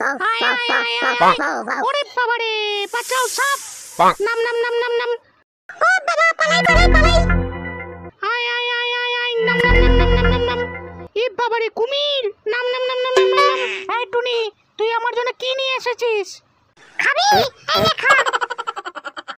আয় আয় আয় আয় ওরে বাবারে বাঁচাও সাপ নাম নাম নাম নাম নাম ও বাবা পালাই পালাই পালাই আয় আয় আয় আয় আয় নাম নাম নাম নাম নাম নাম নাম এ বাবারে কুমির নাম নাম নাম নাম নাম নাম এই টুনি তুই আমার জন্য কি নিয়ে এসেছিস